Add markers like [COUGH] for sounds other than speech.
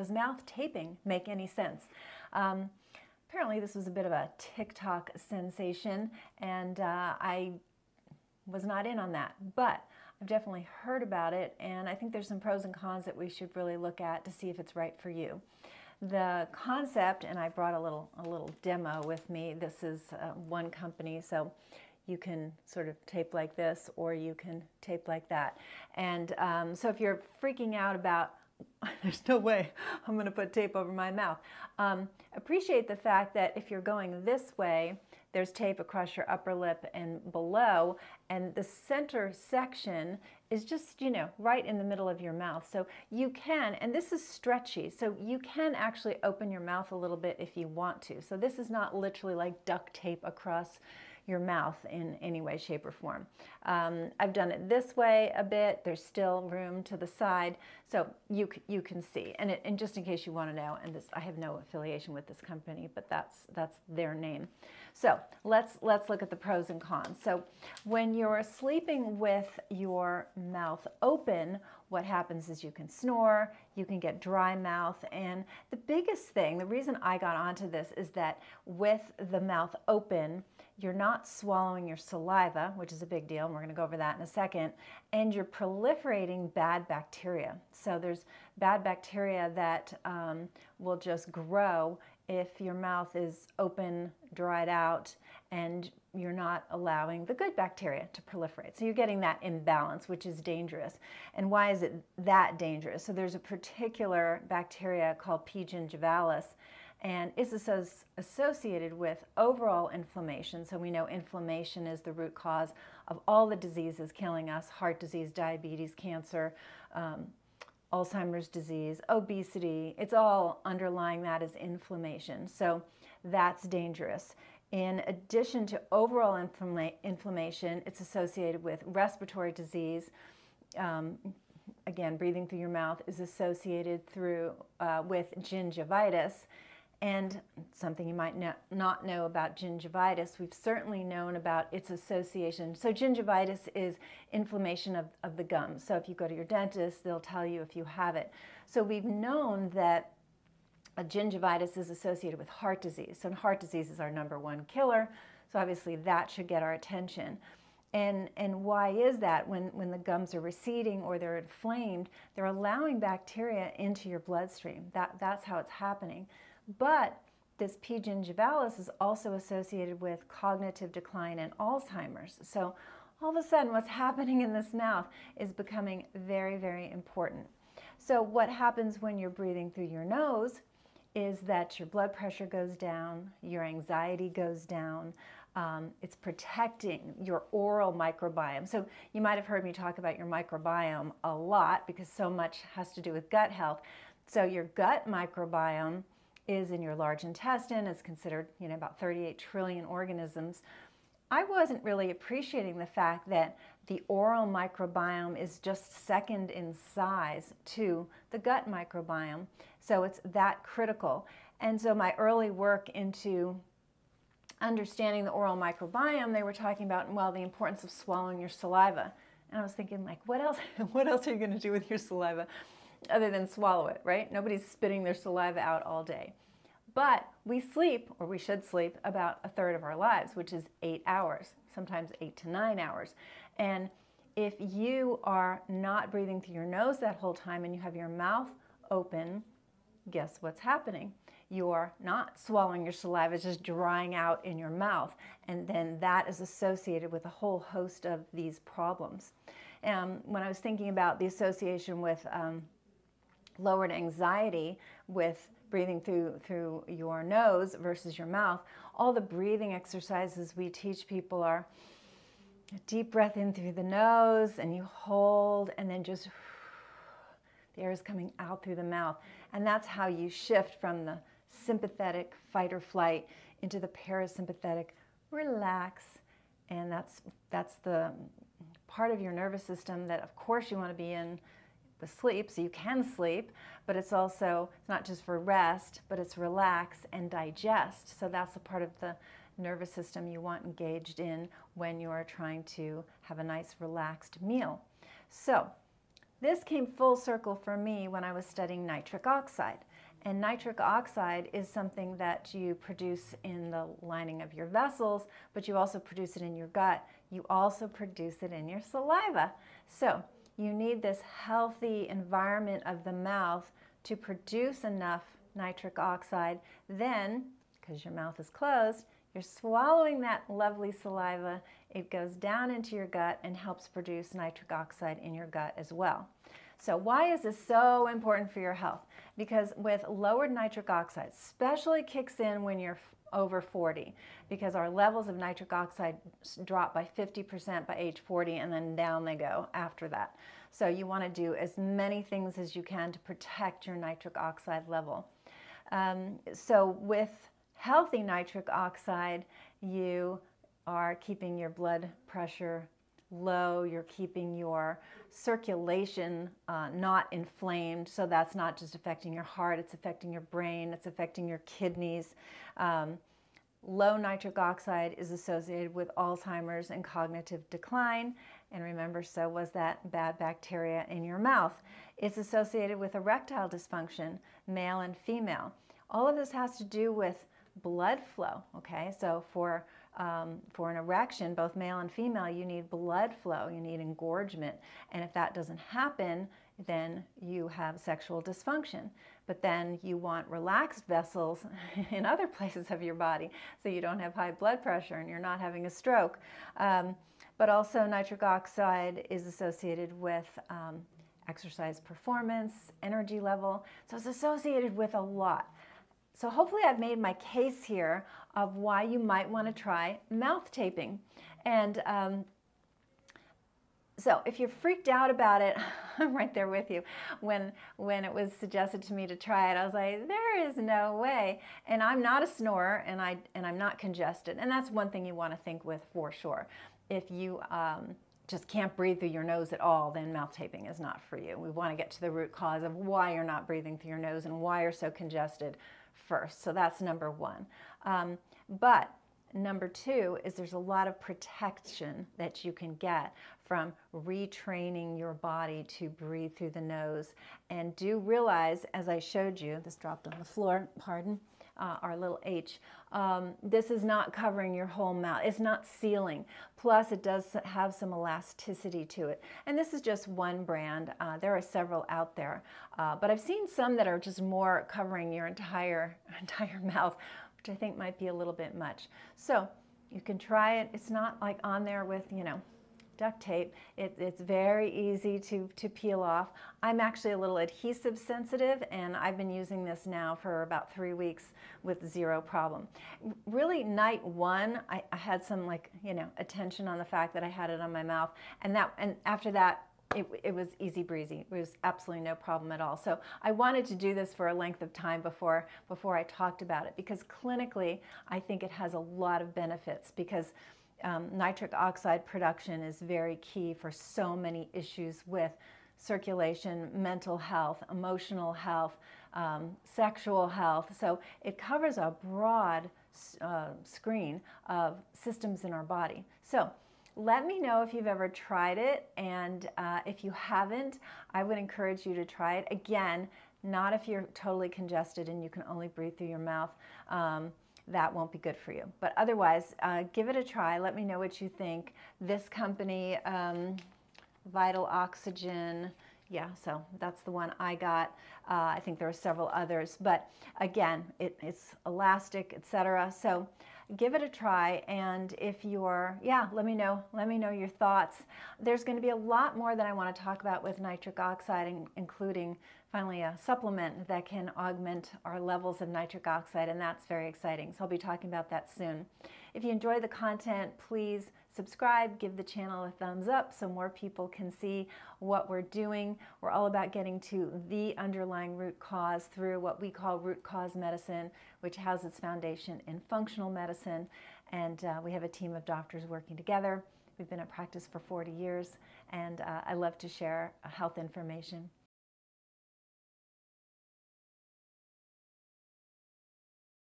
Does mouth taping make any sense? Um, apparently, this was a bit of a TikTok sensation, and uh, I was not in on that. But I've definitely heard about it, and I think there's some pros and cons that we should really look at to see if it's right for you. The concept, and I brought a little a little demo with me. This is uh, one company, so you can sort of tape like this, or you can tape like that. And um, so if you're freaking out about [LAUGHS] there's no way I'm going to put tape over my mouth. Um, appreciate the fact that if you're going this way, there's tape across your upper lip and below, and the center section is just, you know, right in the middle of your mouth. So you can, and this is stretchy, so you can actually open your mouth a little bit if you want to. So this is not literally like duct tape across your mouth in any way, shape, or form. Um, I've done it this way a bit. There's still room to the side, so you you can see. And, it, and just in case you want to know, and this I have no affiliation with this company, but that's that's their name. So let's let's look at the pros and cons. So when you're sleeping with your mouth open, what happens is you can snore, you can get dry mouth, and the biggest thing, the reason I got onto this is that with the mouth open, you're not swallowing your saliva, which is a big deal, and we're going to go over that in a second, and you're proliferating bad bacteria. So there's bad bacteria that um, will just grow if your mouth is open, dried out, and you're not allowing the good bacteria to proliferate. So you're getting that imbalance, which is dangerous. And why is it that dangerous? So there's a particular bacteria called P. gingivalis and is associated with overall inflammation. So we know inflammation is the root cause of all the diseases killing us, heart disease, diabetes, cancer, um, Alzheimer's disease, obesity. It's all underlying that is inflammation. So that's dangerous. In addition to overall inflama inflammation, it's associated with respiratory disease. Um, again, breathing through your mouth is associated through uh, with gingivitis. And something you might not know about gingivitis, we've certainly known about its association. So gingivitis is inflammation of, of the gums. So if you go to your dentist, they'll tell you if you have it. So we've known that a gingivitis is associated with heart disease. So heart disease is our number one killer. So obviously that should get our attention. And, and why is that? When, when the gums are receding or they're inflamed, they're allowing bacteria into your bloodstream. That, that's how it's happening. But this P. gingivalis is also associated with cognitive decline and Alzheimer's. So all of a sudden what's [LAUGHS] happening in this mouth is becoming very, very important. So what happens when you're breathing through your nose is that your blood pressure goes down, your anxiety goes down, um, it's protecting your oral microbiome. So you might have heard me talk about your microbiome a lot because so much has to do with gut health. So your gut microbiome is in your large intestine. It's considered, you know, about 38 trillion organisms. I wasn't really appreciating the fact that the oral microbiome is just second in size to the gut microbiome. So it's that critical. And so my early work into understanding the oral microbiome, they were talking about, well, the importance of swallowing your saliva. And I was thinking, like, what else, [LAUGHS] what else are you going to do with your saliva? other than swallow it, right? Nobody's spitting their saliva out all day. But we sleep, or we should sleep, about a third of our lives, which is eight hours, sometimes eight to nine hours. And if you are not breathing through your nose that whole time and you have your mouth open, guess what's happening? You're not swallowing your saliva, it's just drying out in your mouth. And then that is associated with a whole host of these problems. Um, when I was thinking about the association with um, lowered anxiety with breathing through through your nose versus your mouth. All the breathing exercises we teach people are a deep breath in through the nose and you hold and then just [SIGHS] the air is coming out through the mouth. And that's how you shift from the sympathetic fight or flight into the parasympathetic relax. And that's that's the part of your nervous system that of course you want to be in the sleep, so you can sleep, but it's also, it's not just for rest, but it's relax and digest. So that's a part of the nervous system you want engaged in when you are trying to have a nice relaxed meal. So This came full circle for me when I was studying nitric oxide. And nitric oxide is something that you produce in the lining of your vessels, but you also produce it in your gut. You also produce it in your saliva. So you need this healthy environment of the mouth to produce enough nitric oxide. Then, because your mouth is closed, you're swallowing that lovely saliva. It goes down into your gut and helps produce nitric oxide in your gut as well. So why is this so important for your health? Because with lowered nitric oxide, especially kicks in when you're over 40 because our levels of nitric oxide drop by 50% by age 40 and then down they go after that. So you want to do as many things as you can to protect your nitric oxide level. Um, so with healthy nitric oxide, you are keeping your blood pressure low, you're keeping your circulation uh, not inflamed, so that's not just affecting your heart, it's affecting your brain, it's affecting your kidneys. Um, low nitric oxide is associated with Alzheimer's and cognitive decline, and remember, so was that bad bacteria in your mouth. It's associated with erectile dysfunction, male and female. All of this has to do with blood flow, okay? So for um, for an erection, both male and female, you need blood flow, you need engorgement. And if that doesn't happen, then you have sexual dysfunction. But then you want relaxed vessels [LAUGHS] in other places of your body so you don't have high blood pressure and you're not having a stroke. Um, but also, nitric oxide is associated with um, exercise performance, energy level. So it's associated with a lot. So hopefully I've made my case here of why you might want to try mouth taping. And um, so if you're freaked out about it, [LAUGHS] I'm right there with you. When, when it was suggested to me to try it, I was like, there is no way. And I'm not a snorer and, I, and I'm not congested. And that's one thing you want to think with for sure. If you um, just can't breathe through your nose at all, then mouth taping is not for you. We want to get to the root cause of why you're not breathing through your nose and why you're so congested first. So that's number one. Um, but number two is there's a lot of protection that you can get from retraining your body to breathe through the nose. And do realize, as I showed you, this dropped on the floor, pardon, uh, our little H. Um, this is not covering your whole mouth. It's not sealing. Plus, it does have some elasticity to it. And this is just one brand. Uh, there are several out there. Uh, but I've seen some that are just more covering your entire, [LAUGHS] entire mouth, which I think might be a little bit much. So you can try it. It's not like on there with, you know, duct tape. It, it's very easy to, to peel off. I'm actually a little adhesive sensitive and I've been using this now for about three weeks with zero problem. Really night one, I, I had some like, you know, attention on the fact that I had it on my mouth and that, and after that, it, it, was easy breezy. It was absolutely no problem at all. So I wanted to do this for a length of time before, before I talked about it because clinically I think it has a lot of benefits because um, nitric oxide production is very key for so many issues with circulation, mental health, emotional health, um, sexual health. So it covers a broad uh, screen of systems in our body. So let me know if you've ever tried it, and uh, if you haven't, I would encourage you to try it. Again, not if you're totally congested and you can only breathe through your mouth. Um, that won't be good for you. But otherwise, uh, give it a try. Let me know what you think. This company, um, Vital Oxygen, yeah, so that's the one I got. Uh, I think there are several others, but again, it, it's elastic, etc. So give it a try, and if you're, yeah, let me know. Let me know your thoughts. There's going to be a lot more that I want to talk about with nitric oxide, and including finally a supplement that can augment our levels of nitric oxide, and that's very exciting. So I'll be talking about that soon. If you enjoy the content, please subscribe, give the channel a thumbs up so more people can see what we're doing. We're all about getting to the underlying root cause through what we call root cause medicine, which has its foundation in functional medicine. And uh, we have a team of doctors working together. We've been at practice for 40 years, and uh, I love to share health information.